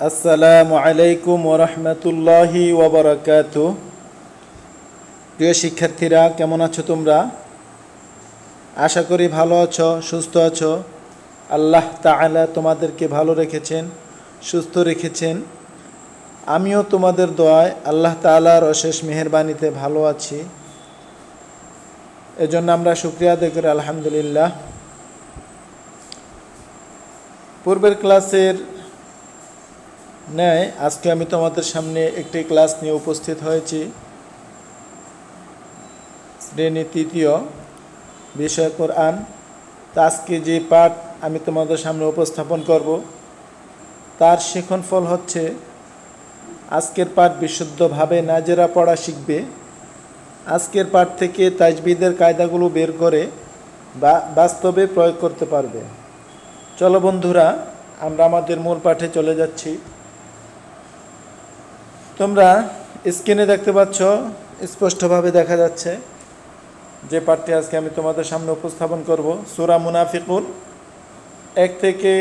আসসালামু আলাইকুম ওরহমতুল্লাহি ওবরাকাত প্রিয় শিক্ষার্থীরা, কেমন আছো তোমরা? আশা করি ভালো আছো, সুস্থ আছো। আল্লাহ তাআলা তোমাদেরকে ভালো রেখেছেন, সুস্থ রেখেছেন। আমিও তোমাদের দোয়ায় আল্লাহ তাআলার অশেষ মেহেরবানিতে ভালো আছি। এজন্য আমরা শুক্রিয়া আদায় করি, আলহামদুলিল্লাহ। পূর্বের ক্লাসের ন্যায় আজকে আমি তোমাদের সামনে একটি ক্লাস নিয়ে উপস্থিত হয়েছি। শ্রেণি তৃতীয় বিষয় কোরআন। তা আজকে যে পাঠ আমি তোমাদের সামনে উপস্থাপন করব, তার শিখন ফল হচ্ছে, আজকের পাঠ বিশুদ্ধভাবে নাজেরা পড়া শিখবে। আজকের পাঠ থেকে তাজবিদের কায়দাগুলো বের করে বা বাস্তবে প্রয়োগ করতে পারবে। চলো বন্ধুরা, আমরা আমাদের মূল পাঠে চলে যাচ্ছি। তোমরা স্ক্রিনে দেখতে পাচ্ছ, স্পষ্টভাবে দেখা যাচ্ছে যে পাঠটি আজকে আমি তোমাদের সামনে উপস্থাপন করব, সুরা মুনাফিকুন। এক থেকে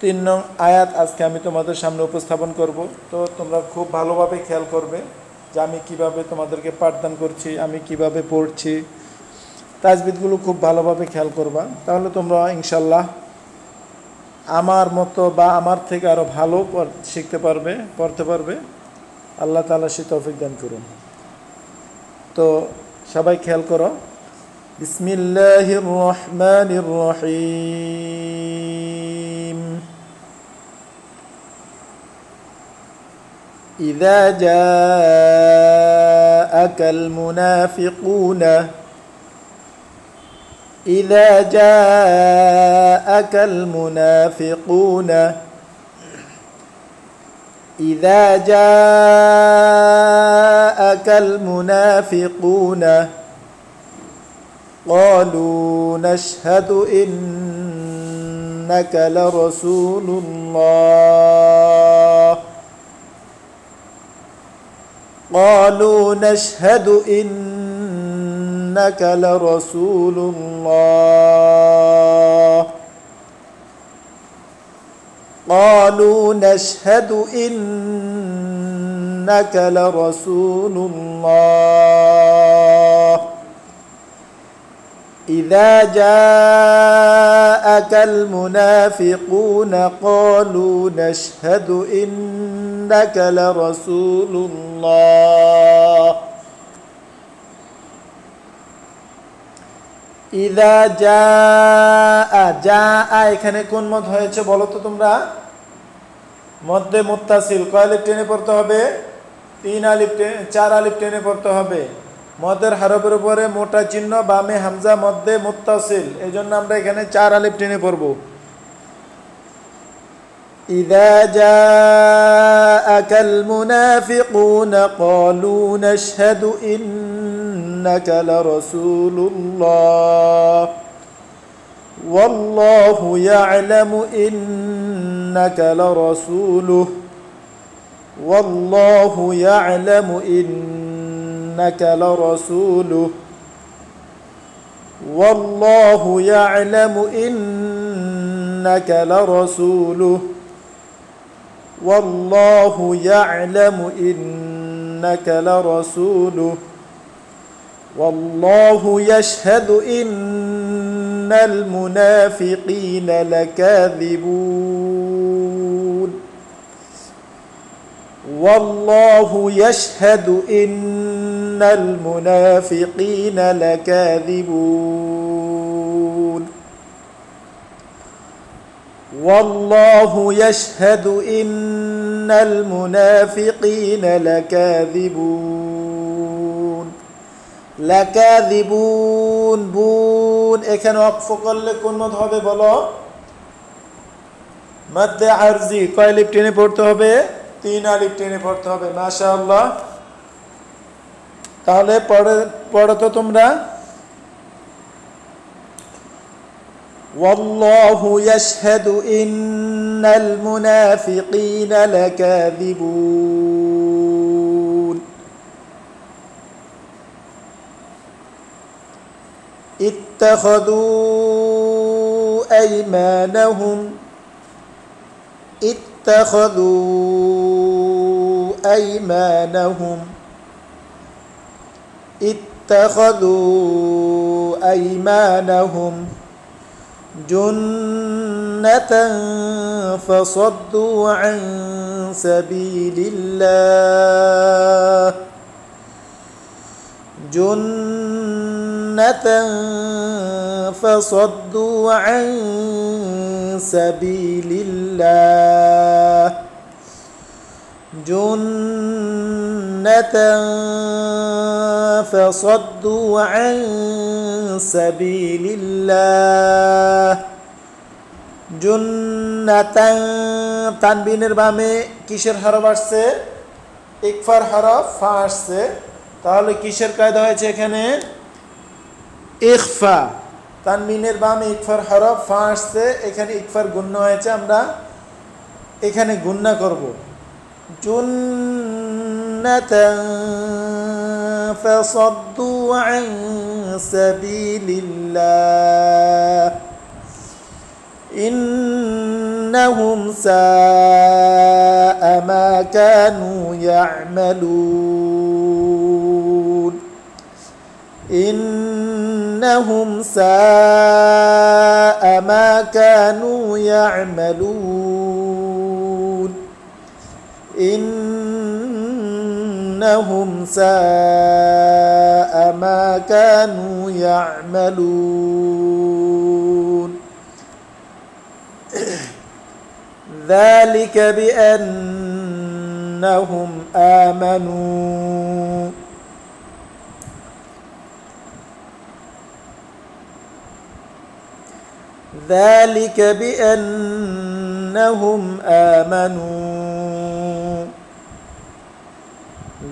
তিন নং আয়াত আজকে আমি তোমাদের সামনে উপস্থাপন করব। তো তোমরা খুব ভালোভাবে খেয়াল করবে যে আমি কীভাবে তোমাদেরকে পাঠদান করছি, আমি কীভাবে পড়ছি। তাজবিদগুলো খুব ভালোভাবে খেয়াল করবা। তাহলে তোমরা ইনশাল্লাহ আমার মতো বা আমার থেকে আরও ভালো শিখতে পারবে, পড়তে পারবে। আল্লাহ তালা সে তৌফিক দান করুন তো সবাই খেয়াল করো বিসমিল্লাহির রহমানির রহিম إذا جاءك المنافقون إذا جاءك المنافقون إذا جاءك المنافقون قالوا نشهد إنك لرسول الله. قالوا نشهد إنك لرسول الله. قالوا نشهد إنك لرسول الله إذا جاءك المنافقون قالوا نشهد إنك لرسول الله ইদা যা যা এখানে কোন মত হয়েছে বলো তো তোমরা মধ্যে মুত্তাসিল কয় আলিফ টেনে পড়তে হবে তিন আলিফ টেনে চার আলিফ টেনে পড়তে হবে মদের হারবের উপরে মোটা চিহ্ন বামে হামজা মধ্যে মুত্তাসিল এই জন্য আমরা এখানে চার আলিফ টেনে পড়ব إذا جاءك المنافقون قالوا نشهد إنك لرسول الله والله يعلم إنك لرسوله. والله يعلم إنك لرسوله. والله يعلم إنك لرسوله. والله يعلم إنك لرسوله. والله يشهد إن إن المنافقين لكاذبون والله يشهد إن المنافقين لكاذبون والله يشهد إن المنافقين لكاذبون لكاذبون بون বুন এখানে অক্ফ করলে কোন মত হবে বলো মধ্যে আরজি কয় লিপ টেনে পড়তে হবে তিন আলিফ টেনে পড়তে হবে মাশাআল্লাহ তাহলে পড়ে পড়ো তো তোমরা والله يشهد إن المنافقين لكاذبون اتخذوا أيمانهم اتخذوا أيمانهم اتخذوا أيمانهم جنة فصدوا عن سبيل الله جنة فصدوا عن سبيل الله جنة فصدوا عن سبيل الله জুন্নাতান তানবিনের বামে কিসের হরফ আসছে ইকফার হরফ ফা আসছে তাহলে কিসের কায়দা হয়েছে এখানে ইকফা তানবিনের বামে ইকফার হরফ ফা আসছে এখানে ইকফার গুণ্য হয়েছে আমরা এখানে গুন্না করব জুন্নাতান فصدوا عن سبيل الله إنهم ساء ما كانوا يعملون إنهم ساء ما كانوا يعملون. إنهم ساء ما كانوا يعملون. ذلك بأنهم آمنوا. ذلك بأنهم آمنوا.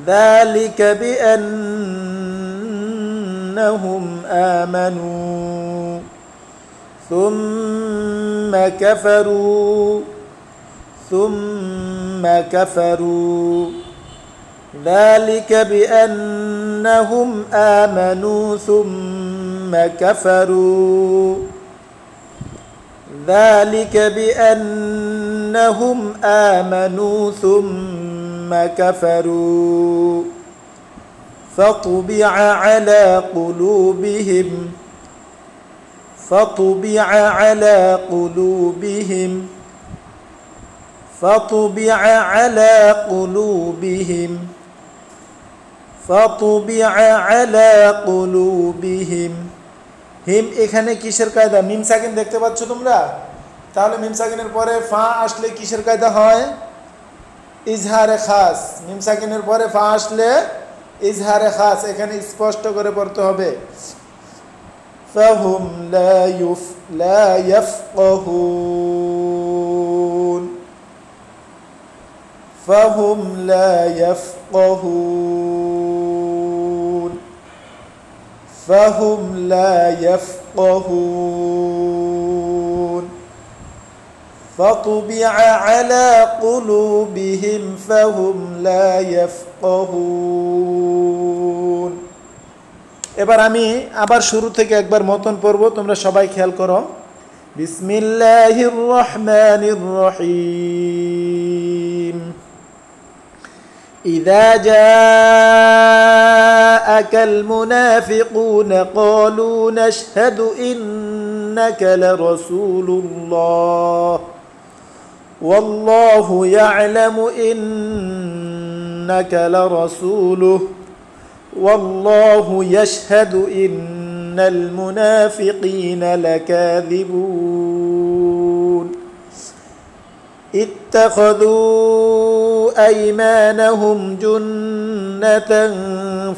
ذلك بأنهم آمنوا. ثم كفروا. ثم كفروا. ذلك بأنهم آمنوا. ثم كفروا. ذلك بأنهم آمنوا ثم كفروا. فطبع على قلوبهم فطبع على قلوبهم فطبع على قلوبهم فطبع على قلوبهم. হিম এখানে কিসের কায়দা মিম সাকিন দেখতে পাচ্ছ তোমরা তাহলে মিম সাকিনের পরে ফা আসলে কিসের কায়দা হয় ইজহারে খাস মিম সাকিনের পরে ফা আসলে ইজহারে খাস এখানে স্পষ্ট করে পড়তে হবে فهم لا يف لا يفقهون فهم لا يفقهون فهم لا يفقهون فطبع على قلوبهم فهم لا يفقهون এবার আমি আবার শুরু থেকে একবার মতন পড়ব তোমরা সবাই খেয়াল করো বিসমিল্লাহির রহমানির রহিম إذا جاءك المنافقون قالوا نشهد إنك لرسول الله والله يعلم إنك لرسوله والله يشهد إن المنافقين لكاذبون اتخذوا أيمانهم جنة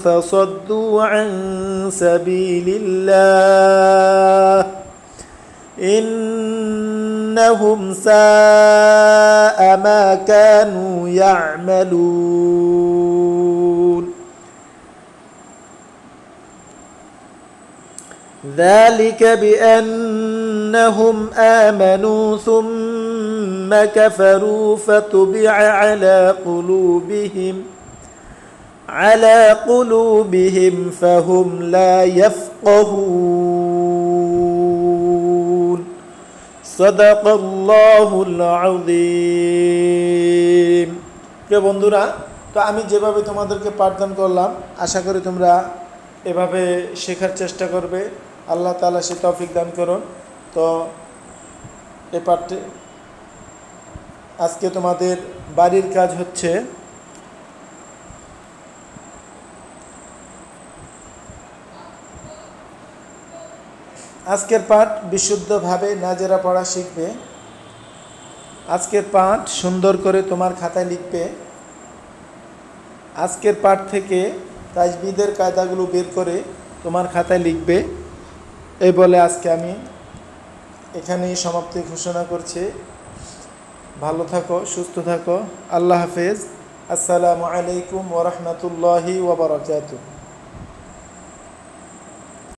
فصدوا عن سبيل الله إنهم ساء ما كانوا يعملون. ذلك بأنهم آمنوا ثم كفروا فطبع على قلوبهم على قلوبهم فهم لا يفقهون صدق الله العظيم প্রিয় বন্ধুরা তো আমি যেভাবে তোমাদেরকে পাঠদান করলাম আশা করি তোমরা এভাবে শেখার চেষ্টা করবে আল্লাহ তাআলা সে তৌফিক দান করুন তো এ পাঠে আজকে তোমাদের বাড়ির কাজ হচ্ছে আজকের পাঠ বিশুদ্ধভাবে নাজেরা পড়া শিখবে। আজকের পাঠ সুন্দর করে তোমার খাতায় লিখবে। আজকের পাঠ থেকে তাজবিদের কায়দাগুলো বের করে তোমার খাতায় লিখবে। এই বলে আজকে আমি এখানেই সমাপ্তি ঘোষণা করছি। ভালো থাকো সুস্থ থাকো। আল্লাহ হাফেজ। আসসালামু আলাইকুম ওরহমতুল্লাহি ওবরাকাতুহ